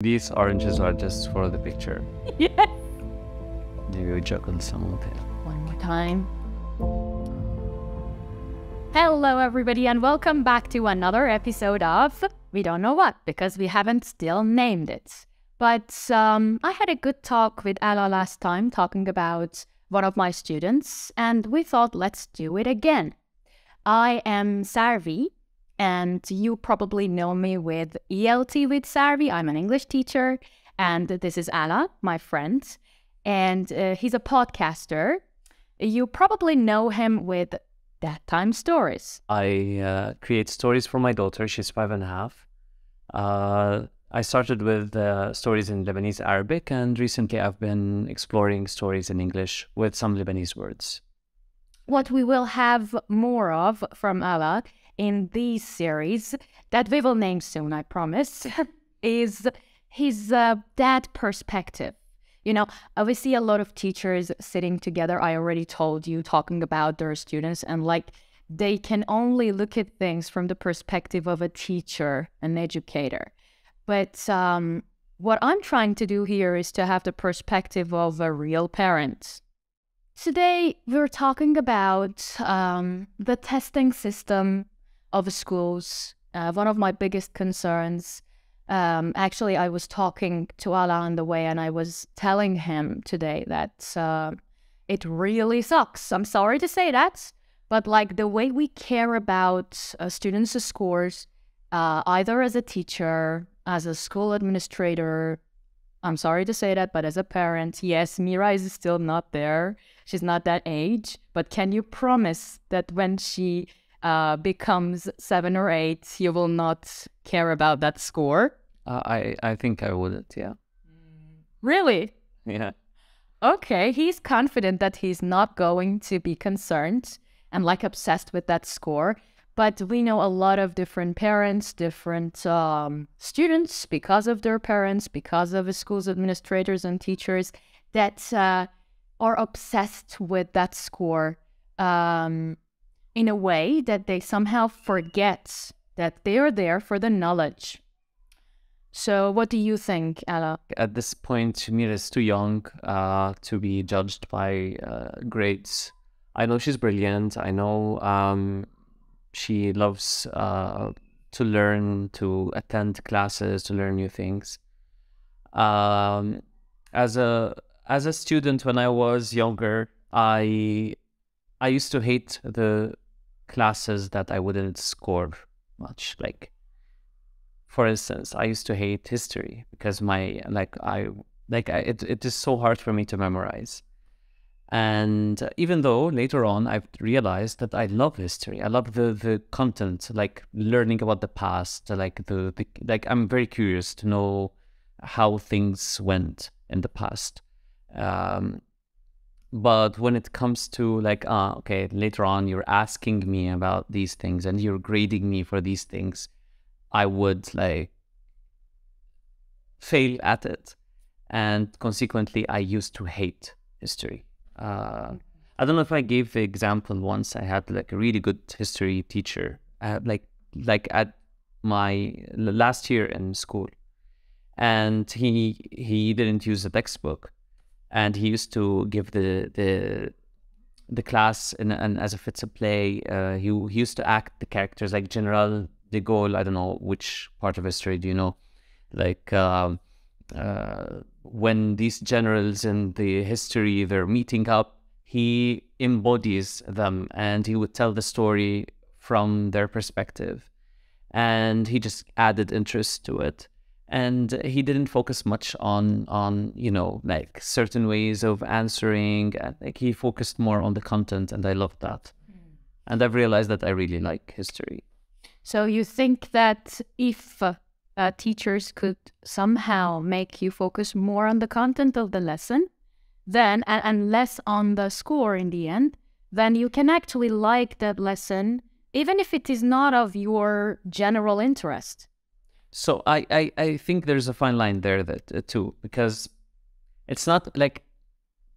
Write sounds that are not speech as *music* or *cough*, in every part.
These oranges are just for the picture. *laughs* Yes. Maybe we juggle some of them. One more time. Hello, everybody, and welcome back to another episode of We Don't Know What because we haven't still named it. But um, I had a good talk with Alaa last time talking about one of my students, and we thought let's do it again. I am Sarvy, and you probably know me with ELT with Sarvy. I'm an English teacher, and this is Alaa, my friend, and uh, he's a podcaster. You probably know him with Dadtime Stories. I uh, create stories for my daughter. She's five and a half. Uh, I started with uh, stories in Lebanese Arabic, and recently I've been exploring stories in English with some Lebanese words. What we will have more of from Alaa in these series, that we will name soon, I promise, *laughs* is his uh, dad perspective. You know, uh, we see a lot of teachers sitting together. I already told you, talking about their students, and like they can only look at things from the perspective of a teacher, an educator. But um, what I'm trying to do here is to have the perspective of a real parent. Today, we're talking about um, the testing system of schools. Uh, one of my biggest concerns. Um, actually, I was talking to Alaa on the way, and I was telling him today that uh, it really sucks. I'm sorry to say that, but like the way we care about uh, students' scores, uh, either as a teacher, as a school administrator, I'm sorry to say that, but as a parent, yes, Mira is still not there. She's not that age. But can you promise that when she uh, becomes seven or eight, you will not care about that score? Uh, I I think I wouldn't. Yeah. Really? Yeah. Okay, he's confident that he's not going to be concerned and like obsessed with that score. But we know a lot of different parents, different um, students, because of their parents, because of the school's administrators and teachers, that uh, are obsessed with that score um, in a way that they somehow forget that they are there for the knowledge. So, what do you think, Alaa? At this point, Mira is too young uh, to be judged by uh, grades. I know she's brilliant. I know um, she loves uh, to learn, to attend classes, to learn new things. Um, as a as a student, when I was younger, I I used to hate the classes that I wouldn't score much. Like, for instance, I used to hate history because my like I like I, it it is so hard for me to memorize. And even though later on I've realized that I love history, I love the the content, like learning about the past, like the, the like I'm very curious to know how things went in the past. Um, but when it comes to like, ah, okay, later on you're asking me about these things and you're grading me for these things, I would like fail at it, and consequently, I used to hate history. Uh, I don't know if I gave the example once. I had like a really good history teacher, uh, like like at my last year in school, and he he didn't use a textbook, and he used to give the the the class and as if it's a play. Uh, he he used to act the characters like General de Gaulle. I don't know which part of history do you know, like. Um, uh, when these generals in the history they're meeting up, he embodies them and he would tell the story from their perspective. And he just added interest to it. And he didn't focus much on on, you know, like certain ways of answering. Like he focused more on the content and I loved that. Mm. And I've realized that I really like history. So you think that if uh, teachers could somehow make you focus more on the content of the lesson then and, and less on the score in the end then you can actually like that lesson even if it is not of your general interest so i i, I think there's a fine line there that uh, too because it's not like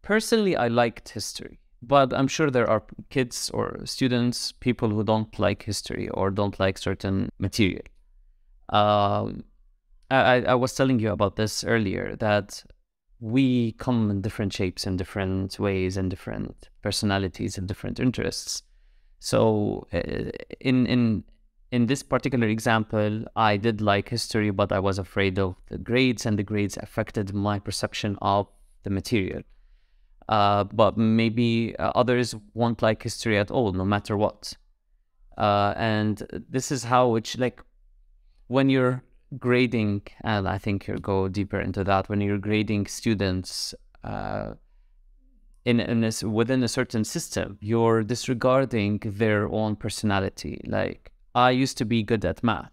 personally i liked history but i'm sure there are kids or students people who don't like history or don't like certain material um, I, I was telling you about this earlier that we come in different shapes and different ways and different personalities and different interests. So uh, in in in this particular example, I did like history, but I was afraid of the grades, and the grades affected my perception of the material. Uh, but maybe uh, others won't like history at all, no matter what. Uh, and this is how it's like when you're grading, and I think you'll go deeper into that, when you're grading students uh, in, in within a certain system, you're disregarding their own personality. Like, I used to be good at math,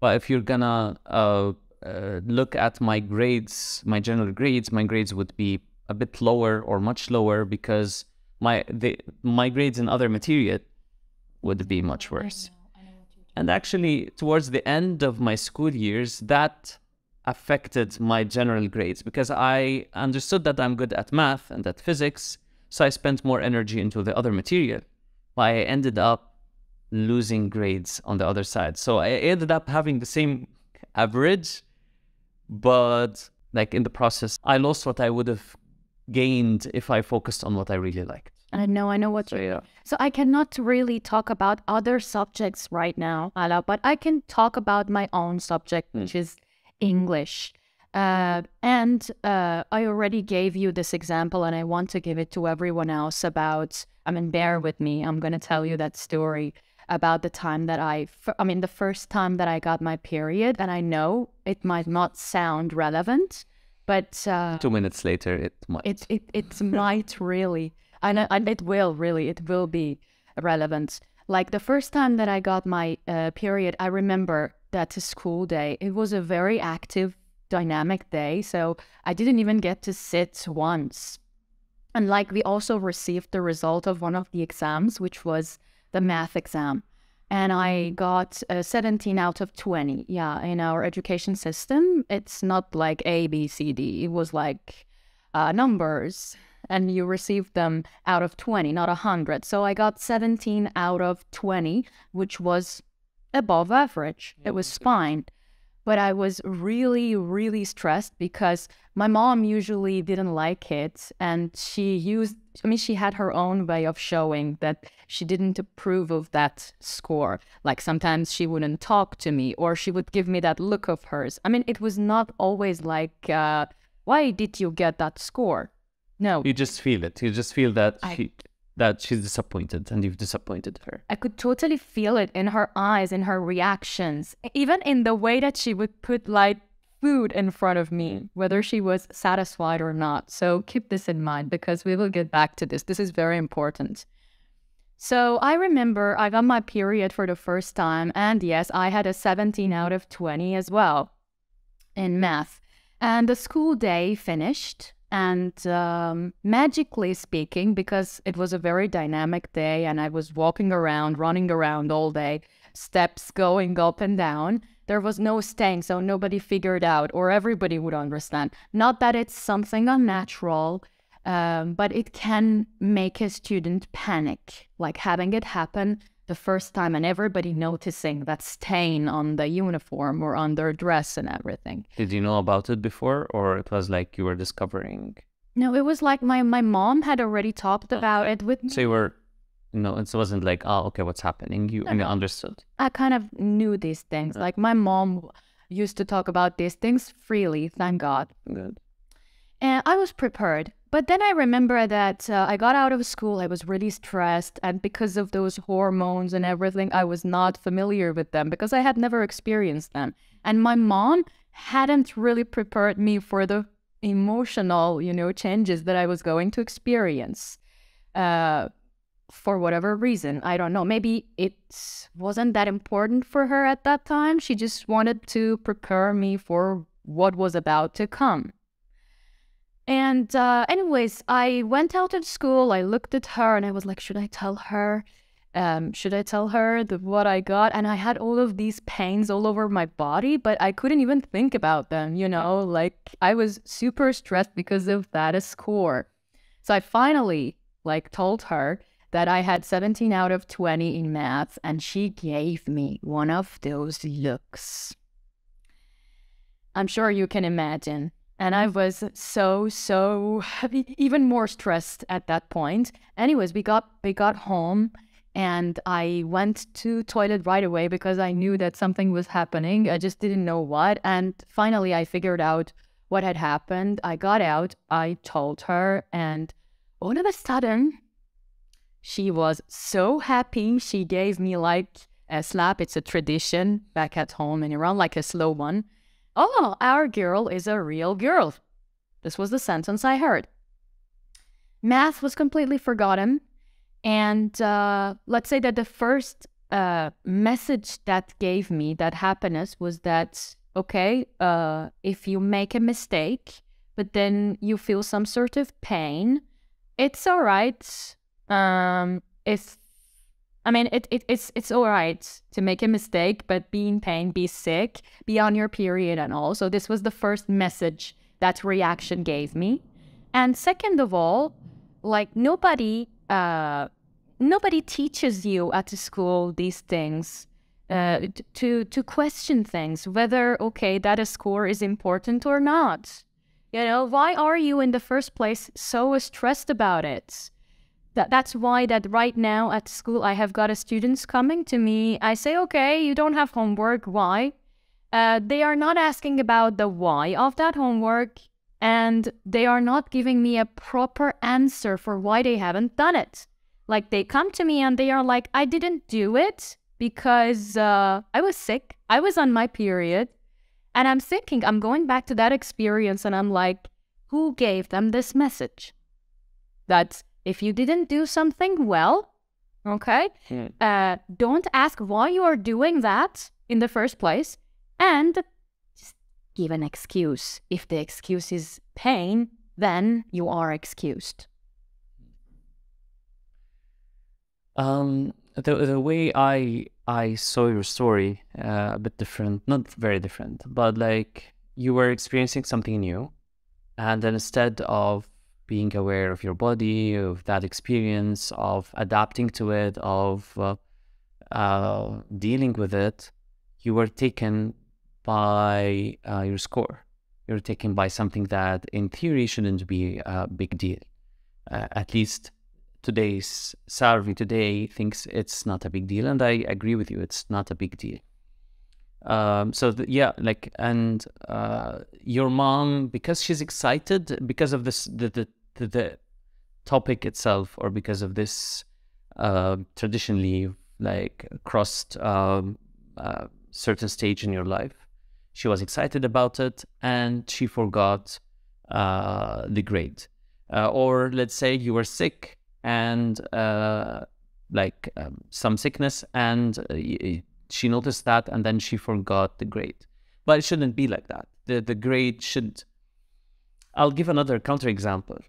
but if you're gonna uh, uh, look at my grades, my general grades, my grades would be a bit lower or much lower because my the my grades in other material would be much worse. And actually, towards the end of my school years, that affected my general grades because I understood that I'm good at math and at physics, so I spent more energy into the other material. But I ended up losing grades on the other side. So I ended up having the same average, but like in the process, I lost what I would have gained if I focused on what I really liked. I know, I know what So you yeah. So I cannot really talk about other subjects right now, Alaa, but I can talk about my own subject, which is English. Uh, and uh, I already gave you this example, and I want to give it to everyone else about. I mean, bear with me. I'm going to tell you that story about the time that I. I mean, the first time that I got my period, and I know it might not sound relevant, but uh, Two minutes later, it might. it it it *laughs* might really and, I- and it will really it will be relevant like the first time that i got my uh, period i remember that school day it was a very active dynamic day so i didn't even get to sit once and like we also received the result of one of the exams which was the math exam and I got a 17 out of 20. Yeah, in our education system, it's not like A, B, C, D. It was like uh, numbers, and you received them out of 20, not 100. So I got 17 out of 20, which was above average. It was fine. But I was really, really stressed because my mom usually didn't like it. And she used, I mean, she had her own way of showing that she didn't approve of that score. Like sometimes she wouldn't talk to me or she would give me that look of hers. I mean, it was not always like, uh, why did you get that score? No, you just feel it. You just feel that I- she, that she's disappointed, and you've disappointed her. I could totally feel it in her eyes, in her reactions, even in the way that she would put like food in front of me, whether she was satisfied or not. So keep this in mind because we will get back to this. This is very important. So I remember I got my period for the first time, and yes, I had a 17 out of 20 as well in math. And the school day finished, and um, magically speaking, because it was a very dynamic day and I was walking around, running around all day, steps going up and down, there was no staying, so nobody figured out, or everybody would understand. Not that it's something unnatural, um, but it can make a student panic, like having it happen the first time and everybody noticing that stain on the uniform or on their dress and everything. Did you know about it before, or it was like you were discovering? No, it was like my, my mom had already talked about it with me. So you were, you know, it wasn't like, oh, okay, what's happening? You, No, you no. understood. I kind of knew these things. Like my mom used to talk about these things freely, thank God. Good. And I was prepared. But then I remember that uh, I got out of school, I was really stressed. And because of those hormones and everything, I was not familiar with them because I had never experienced them. And my mom hadn't really prepared me for the emotional, you know, changes that I was going to experience. Uh, for whatever reason, I don't know. Maybe it wasn't that important for her at that time. She just wanted to prepare me for what was about to come. And uh, anyways, I went out of school. I looked at her and I was like, should I tell her? Um, should I tell her the, what I got? And I had all of these pains all over my body, but I couldn't even think about them. You know, like I was super stressed because of that score. So I finally like told her that I had 17 out of 20 in math, and she gave me one of those looks. I'm sure you can imagine. And I was so, so even more stressed at that point. Anyways, we got we got home and I went to toilet right away because I knew that something was happening. I just didn't know what. And finally I figured out what had happened. I got out, I told her, and all of a sudden she was so happy. She gave me like a slap. It's a tradition back at home in Iran, like a slow one. Oh, our girl is a real girl. This was the sentence I heard. Math was completely forgotten. And uh, let's say that the first uh, message that gave me that happiness was that, okay, uh, if you make a mistake, but then you feel some sort of pain, it's all right. Um, if I mean, it, it it's it's all right to make a mistake, but be in pain, be sick, be on your period and all. So this was the first message that reaction gave me. And second of all, like nobody uh nobody teaches you at the school these things. Uh, to to question things whether okay that a score is important or not you know why are you in the first place so stressed about it that that's why that right now at school I have got a students coming to me. I say, okay, you don't have homework. Why? Uh, they are not asking about the why of that homework, and they are not giving me a proper answer for why they haven't done it. Like they come to me and they are like, I didn't do it because uh, I was sick. I was on my period. And I'm thinking, I'm going back to that experience and I'm like, who gave them this message? That if you didn't do something well, okay, Yeah. uh, don't ask why you are doing that in the first place, and just give an excuse. If the excuse is pain, then you are excused. Um, the the way I I saw your story uh, a bit different, not very different, but like you were experiencing something new, and then instead of being aware of your body, of that experience, of adapting to it, of uh, uh, dealing with it, you were taken by uh, your score. You were taken by something that, in theory, shouldn't be a big deal. Uh, at least today's Sarvy today thinks it's not a big deal, and I agree with you. It's not a big deal. Um, so yeah, like, and uh, your mom, because she's excited because of this, the the the, topic itself, or because of this uh, traditionally like crossed um, uh, certain stage in your life, she was excited about it, and she forgot uh, the grade. Uh, or let's say you were sick and uh, like um, some sickness, and she noticed that, and then she forgot the grade. But it shouldn't be like that. The the grade should. I'll give another counterexample.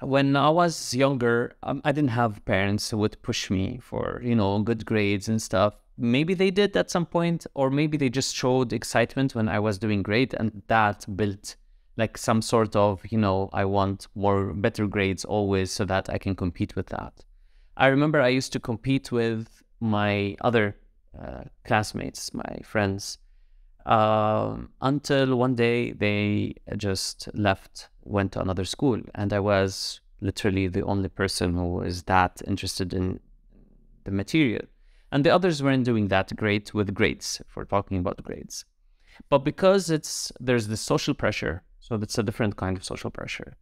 When I was younger, um, I didn't have parents who would push me for you know good grades and stuff. Maybe they did at some point, or maybe they just showed excitement when I was doing great, and that built like some sort of you know I want more better grades always so that I can compete with that. I remember I used to compete with my other uh, classmates, my friends, um, until one day they just left, went to another school, and I was literally the only person who was that interested in the material. And the others weren't doing that great with grades, if we're talking about grades. But because it's there's this social pressure, so that's a different kind of social pressure.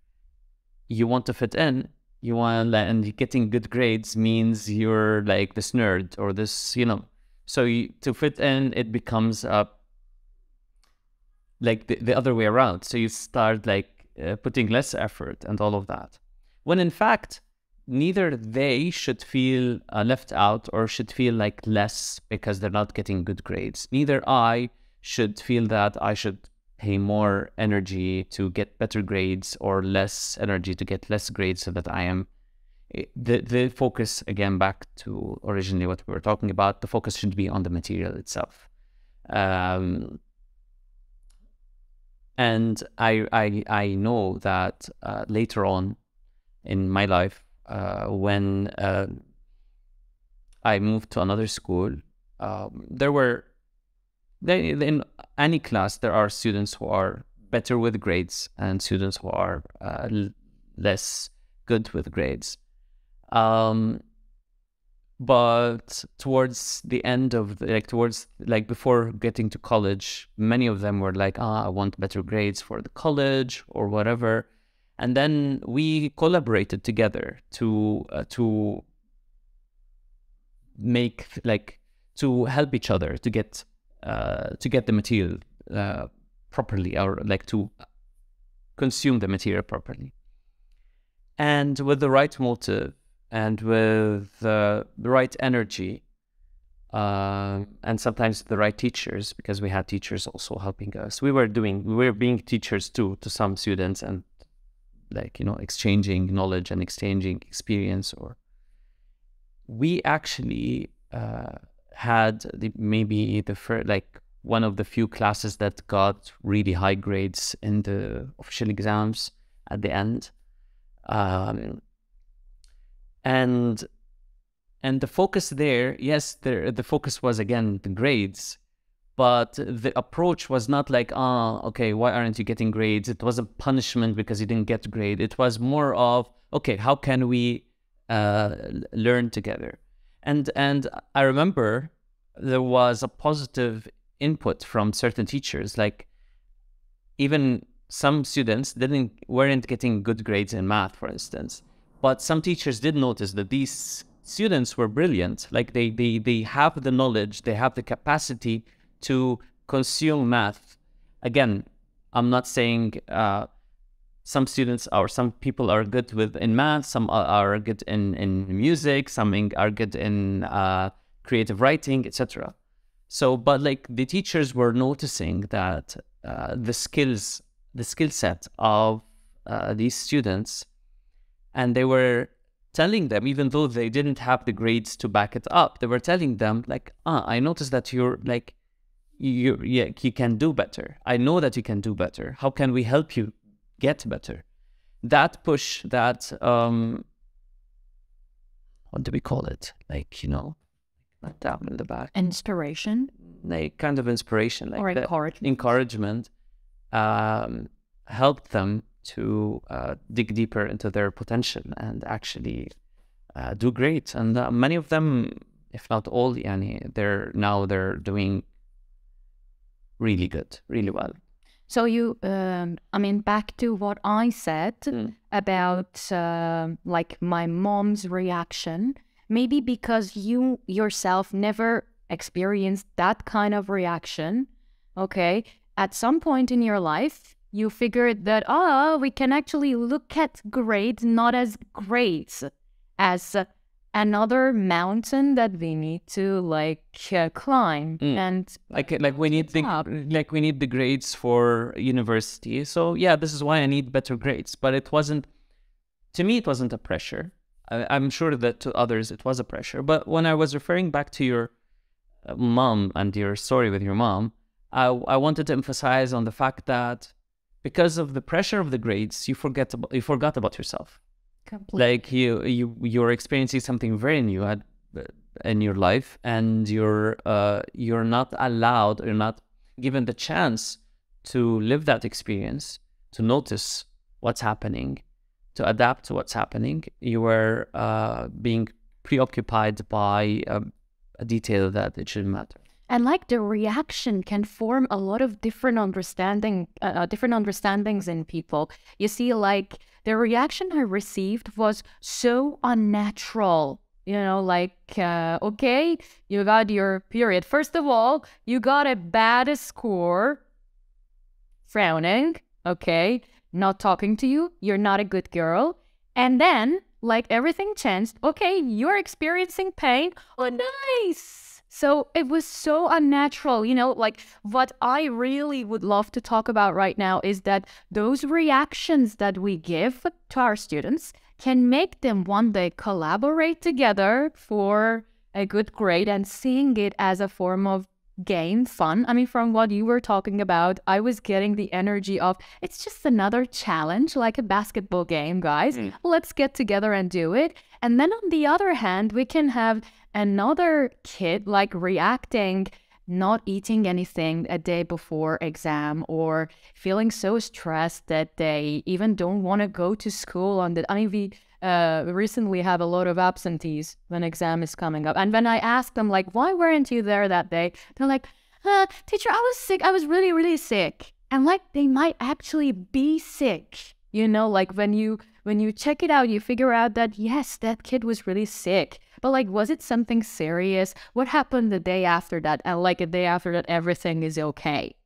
You want to fit in, you want and getting good grades means you're like this nerd or this, you know. So you, to fit in, it becomes a like the, the other way around. So you start like uh, putting less effort and all of that. When in fact, neither they should feel uh, left out or should feel like less because they're not getting good grades. Neither I should feel that I should pay more energy to get better grades or less energy to get less grades so that I am eh, the the focus again back to originally what we were talking about the focus should be on the material itself um, and I, I I know that uh, later on in my life uh, when uh, I moved to another school um, there were they, in any class there are students who are better with grades and students who are uh, less good with grades. Um, but towards the end of the, like towards like before getting to college many of them were like ah i want better grades for the college or whatever. And then we collaborated together to uh, to make like to help each other to get uh, to get the material uh, properly or like to consume the material properly. And with the right motive and with uh, the right energy uh, and sometimes the right teachers because we had teachers also helping us. We were doing we were being teachers too to some students and like you know exchanging knowledge and exchanging experience or we actually uh, had the, maybe the first like one of the few classes that got really high grades in the official exams at the end. Um, and and the focus there yes the, the focus was again the grades but the approach was not like ah oh, okay why aren't you getting grades? It was a punishment because you didn't get grade. It was more of okay how can we uh, learn together? And and i remember there was a positive input from certain teachers like even some students didn't weren't getting good grades in math for instance but some teachers did notice that these students were brilliant. Like they they they have the knowledge they have the capacity to consume math. Again i'm not saying uh, some students or some people are good with in math some are, good in in music some are good in uh, creative writing etc so but like the teachers were noticing that uh, the skills the skill set of uh, these students and they were telling them even though they didn't have the grades to back it up they were telling them like ah i noticed that you're like you yeah you can do better. I know that you can do better. How can we help you get better? That push that um what do we call it? Like you know like down in the back. Inspiration? Like kind of inspiration like or encouragement. encouragement um helped them to uh, dig deeper into their potential and actually uh, do great and uh, many of them if not all yani, they're now they're doing really good really well So you, um, I mean, back to what I said Mm. about um like my mom's reaction. Maybe because you yourself never experienced that kind of reaction. Okay, at some point in your life, you figured that oh, we can actually look at grades not as grades, as uh, another mountain that we need to like uh, climb Mm. and like like we need the like we need the grades for university. So yeah this is why i need better grades. But it wasn't to me it wasn't a pressure. I, i'm sure that to others it was a pressure. But when i was referring back to your uh, mom and your story with your mom I, I wanted to emphasize on the fact that because of the pressure of the grades you forget about you forgot about yourself. Completely. like you you you're experiencing something very new at, in your life and you're uh you're not allowed you're not given the chance to live that experience to notice what's happening to adapt to what's happening. You were uh being preoccupied by um, a detail that it shouldn't matter and like the reaction can form a lot of different understanding uh, uh, different understandings in people. You see like the reaction i received was so unnatural you know like uh, okay you got your period. First of all you got a bad score frowning okay not talking to you you're not a good girl. And then like everything changed. Okay you're experiencing pain. Oh nice so it was so unnatural you know like what i really would love to talk about right now is that those reactions that we give to our students can make them one day collaborate together for a good grade and seeing it as a form of game fun. I mean from what you were talking about i was getting the energy of it's just another challenge like a basketball game guys. Mm. let's get together and do it. And then on the other hand we can have another kid like reacting not eating anything a day before exam or feeling so stressed that they even don't want to go to school on the I mean we uh, recently have a lot of absentees when exam is coming up. And when I ask them like, why weren't you there that day? They're like, uh, teacher, I was sick. I was really, really sick. And like they might actually be sick. You know, like when you when you check it out, you figure out that yes, that kid was really sick. But like, was it something serious? What happened the day after that? And like a day after that, everything is okay.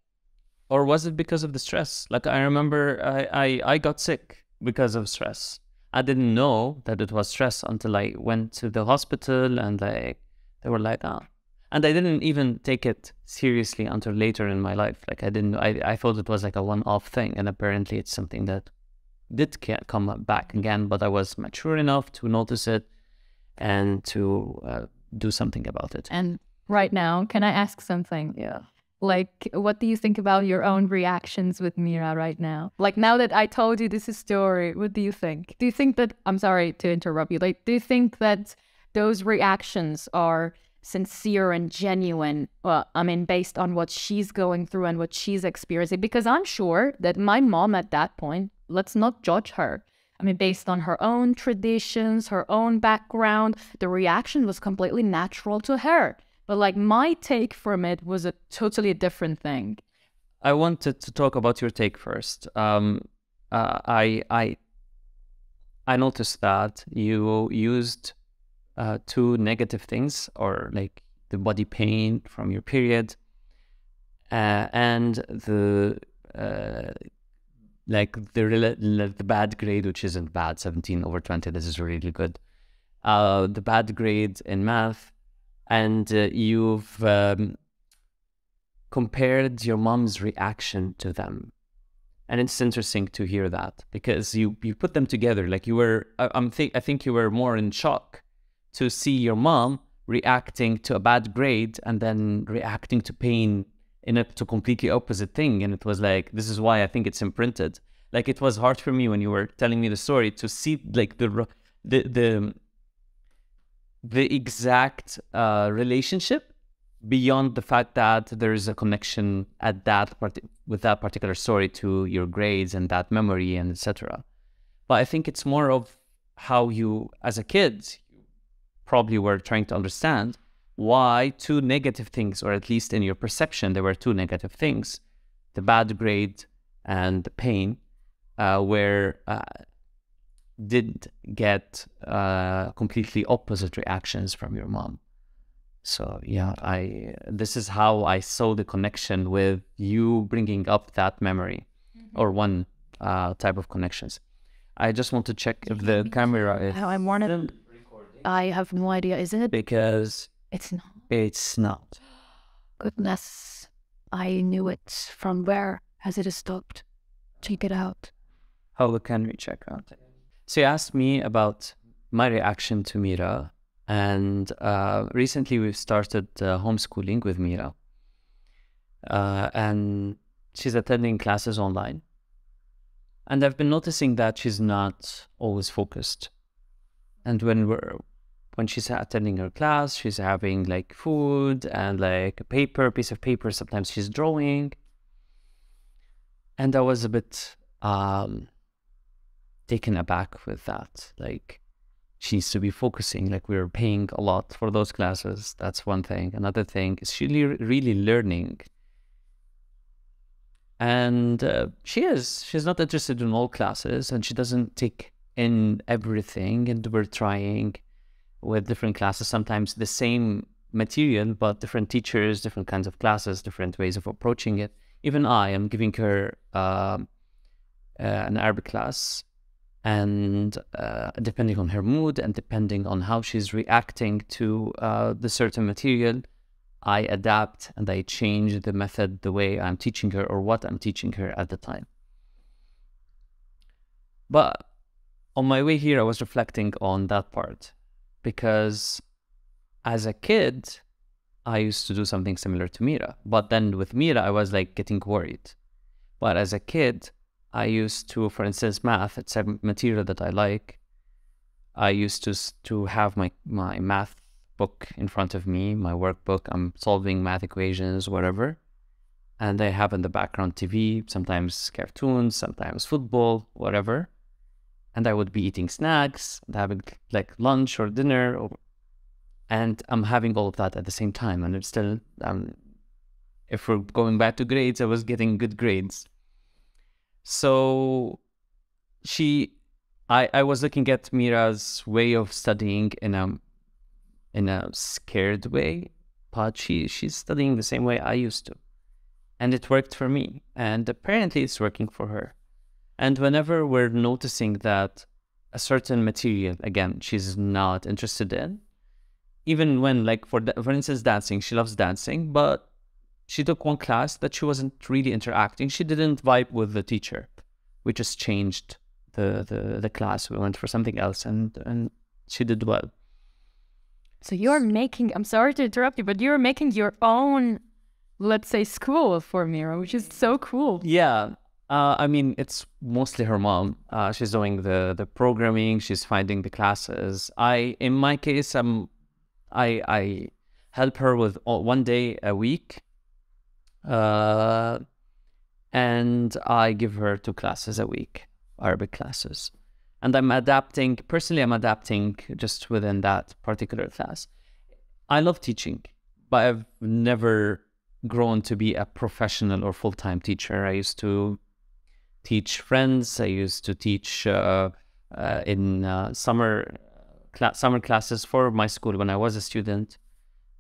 Or was it because of the stress? Like I remember I, I, I got sick because of stress. I didn't know that it was stress until I went to the hospital and like they were like, ah. And I didn't even take it seriously until later in my life. Like I didn't, I, I thought it was like a one-off thing, and apparently it's something that did come back again. But I was mature enough to notice it and to uh, do something about it. And right now, can I ask something? Yeah. Like, what do you think about your own reactions with Mira right now? Like, now that I told you this is story, what do you think? Do you think that, I'm sorry to interrupt you, like, do you think that those reactions are sincere and genuine? Well, I mean, based on what she's going through and what she's experiencing, because I'm sure that my mom at that point, let's not judge her. I mean, based on her own traditions, her own background, the reaction was completely natural to her. But like my take from it was a totally different thing. I wanted to talk about your take first. Um, uh, I I I noticed that you used uh, two negative things, or like the body pain from your period, uh, and the uh, like the the bad grade, which isn't bad, seventeen over twenty. This is really good. Uh, the bad grade in math and uh, you've um, compared your mom's reaction to them and it's interesting to hear that because you you put them together like you were I, i'm think i think you were more in shock to see your mom reacting to a bad grade and then reacting to pain in a to completely opposite thing and it was like this is why i think it's imprinted like it was hard for me when you were telling me the story to see like the the the the exact uh, relationship beyond the fact that there is a connection at that part with that particular story to your grades and that memory and etc. But I think it's more of how you, as a kid, probably were trying to understand why two negative things, or at least in your perception, there were two negative things: the bad grade and the pain, uh, were uh, did get uh, completely opposite reactions from your mom. So yeah, I this is how I saw the connection with you bringing up that memory, mm-hmm. or one uh, type of connections. I just want to check if the camera is. I'm one I have no idea. Is it? Because it's not. It's not. Goodness, I knew it. From where has it stopped? Check it out. How can we check out? So you asked me about my reaction to Mira, and uh, recently we've started uh, homeschooling with Mira, uh, and she's attending classes online. And I've been noticing that she's not always focused. And when we're when she's attending her class, she's having like food and like a paper, piece of paper. Sometimes she's drawing. And I was a bit um, taken aback with that. Like she needs to be focusing. Like we're paying a lot for those classes. That's one thing. Another thing is she really learning. And uh, she is. She's not interested in all classes, and she doesn't take in everything. And we're trying with different classes. Sometimes the same material, but different teachers, different kinds of classes, different ways of approaching it. Even I am giving her uh, uh, an Arabic class and uh, depending on her mood and depending on how she's reacting to uh, the certain material, I adapt and I change the method, the way I'm teaching her or what I'm teaching her at the time. But on my way here, I was reflecting on that part because as a kid, I used to do something similar to Mira. But then with Mira, I was like getting worried. But as a kid, I used to, for instance, math. It's a material that I like. I used to to have my my math book in front of me, my workbook. I'm solving math equations, whatever. And I have in the background TV, sometimes cartoons, sometimes football, whatever. And I would be eating snacks, and having like lunch or dinner, or, and I'm having all of that at the same time. And it's still, um, if we're going back to grades, I was getting good grades. So she I, I was looking at Mira's way of studying in a in a scared way, but she she's studying the same way I used to. And it worked for me. And apparently it's working for her. And whenever we're noticing that a certain material, again, she's not interested in, even when like for for instance dancing, she loves dancing, but she took one class that she wasn't really interacting. She didn't vibe with the teacher. We just changed the, the, the class. We went for something else and, and she did well. So you're making, I'm sorry to interrupt you, but you're making your own, let's say, school for Mira, which is so cool. Yeah. Uh, I mean, it's mostly her mom. Uh, she's doing the, the programming. She's finding the classes. I, in my case, I'm, I, I help her with one day a week. Uh, and I give her two classes a week. Arabic classes. And I'm adapting, personally, I'm adapting just within that particular class. I love teaching, but I've never grown to be a professional or full time teacher. I used to teach friends, I used to teach uh, uh, in uh, summer, cl- summer classes for my school when I was a student.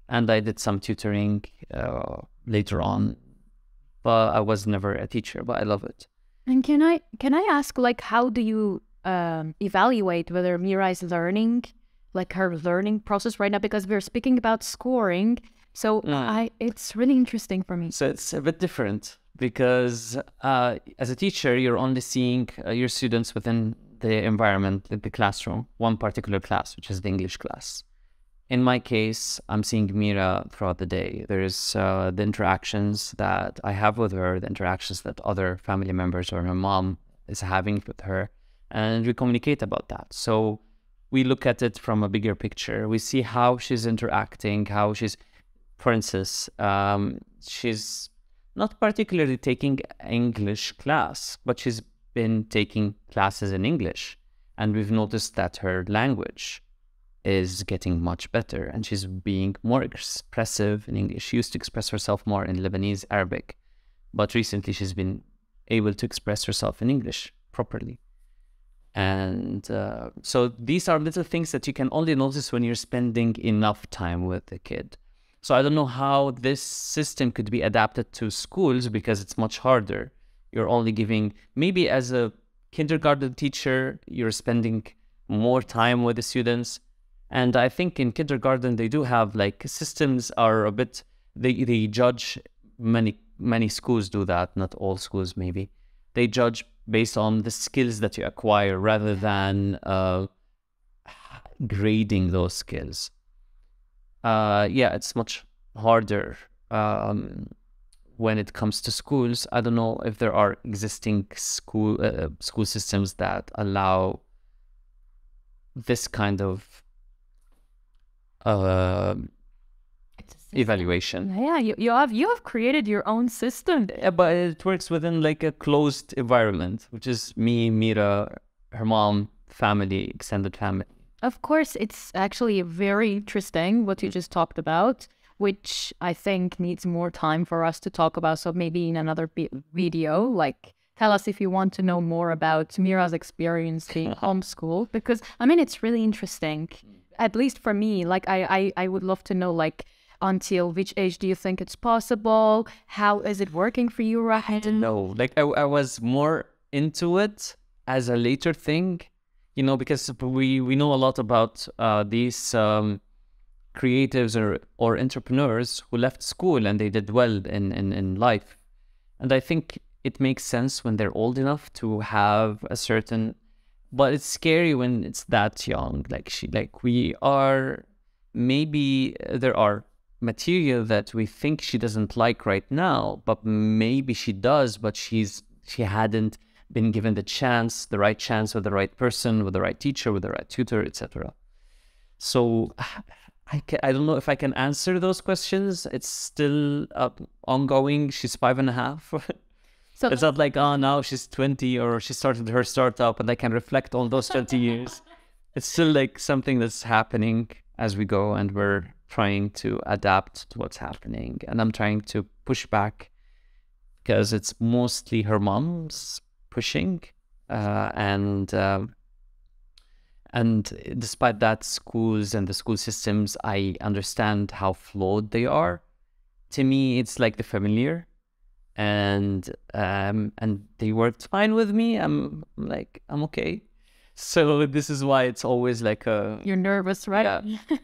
And I did some tutoring uh, later on, but I was never a teacher, but I love it. And can I can I ask like how do you um, evaluate whether Mira is learning, like her learning process right now? Because we're speaking about scoring, so mm. I it's really interesting for me. So it's a bit different because uh, as a teacher, you're only seeing uh, your students within the environment, the classroom, one particular class, which is the English class in my case, I'm seeing Mira throughout the day. There's uh, the interactions that I have with her, the interactions that other family members or her mom is having with her, and we communicate about that. So we look at it from a bigger picture. We see how she's interacting, how she's, for instance, um, she's not particularly taking English class, but she's been taking classes in English, and we've noticed that her language is getting much better and she's being more expressive in English. She used to express herself more in Lebanese Arabic, but recently she's been able to express herself in English properly. And uh, so these are little things that you can only notice when you're spending enough time with the kid. So I don't know how this system could be adapted to schools because it's much harder. You're only giving, maybe as a kindergarten teacher, you're spending more time with the students and I think in kindergarten they do have like systems are a bit they they judge many many schools do that, not all schools maybe. They judge based on the skills that you acquire rather than uh, grading those skills. Uh, yeah, it's much harder um, when it comes to schools. I don't know if there are existing school uh, school systems that allow this kind of uh, evaluation. Yeah, you, you have you have created your own system. Yeah, but it works within like a closed environment, which is me, Mira, her mom, family, extended family. Of course, it's actually very interesting what you mm. just talked about, which I think needs more time for us to talk about. So maybe in another video, like tell us if you want to know more about Mira's experience *laughs* being homeschooled, because I mean it's really interesting. Mm. At least for me, like I, I, I would love to know like until which age do you think it's possible? How is it working for you right No, like I, I was more into it as a later thing, you know, because we, we know a lot about uh, these um, creatives or, or entrepreneurs who left school and they did well in, in, in life. And I think it makes sense when they're old enough to have a certain but it's scary when it's that young like she like we are maybe there are material that we think she doesn't like right now but maybe she does but she's she hadn't been given the chance the right chance with the right person with the right teacher with the right tutor etc so *sighs* I can, I don't know if I can answer those questions. It's still uh, ongoing. She's five and a half. *laughs* So it's not like oh now she's twenty or she started her startup and I can reflect on those twenty *laughs* years. It's still like something that's happening as we go, and we're trying to adapt to what's happening. And I'm trying to push back because it's mostly her mom's pushing, uh, and um, and despite that, schools and the school systems, I understand how flawed they are. To me, it's like the familiar, and um, and they worked fine with me. I'm, I'm like I'm okay. So this is why it's always like a you're nervous, right? Yeah. *laughs*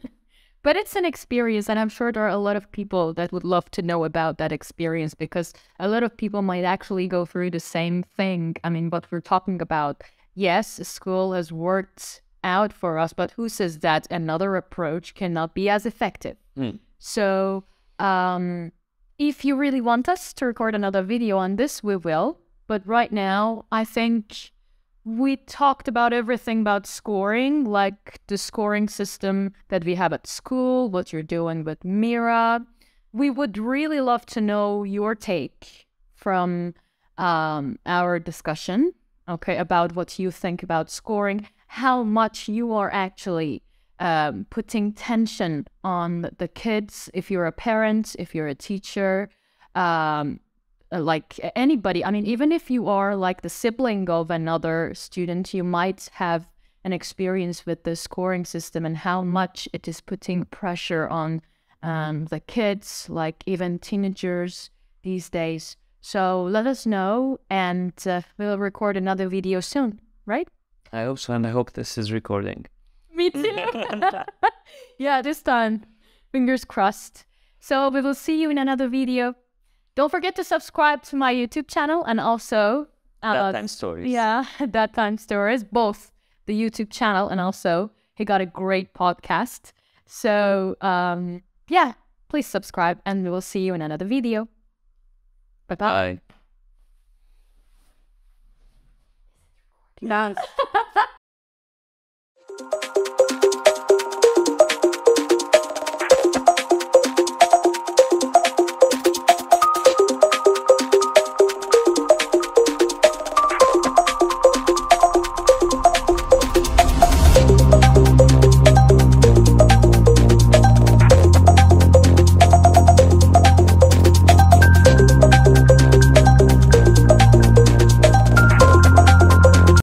but it's an experience, and I'm sure there are a lot of people that would love to know about that experience because a lot of people might actually go through the same thing. I mean, what we're talking about. Yes, school has worked out for us, but who says that another approach cannot be as effective? Mm. So, um, if you really want us to record another video on this, we will. But right now, I think we talked about everything about scoring, like the scoring system that we have at school, what you're doing with Mira. We would really love to know your take from um, our discussion, okay, about what you think about scoring how much you are actually um, putting tension on the kids if you're a parent, if you're a teacher, um, like anybody. I mean, even if you are like the sibling of another student, you might have an experience with the scoring system and how much it is putting pressure on um, the kids, like even teenagers these days. So let us know, and uh, we'll record another video soon, right? I hope so, and I hope this is recording. *laughs* Me too. *laughs* yeah, this time. Fingers crossed. So we will see you in another video. Don't forget to subscribe to my YouTube channel and also uh, Dadtime Stories. Yeah, *laughs* Dadtime Stories. Both the YouTube channel and also he got a great podcast. So um, yeah, please subscribe and we will see you in another video. Bye bye. Bye. Nice.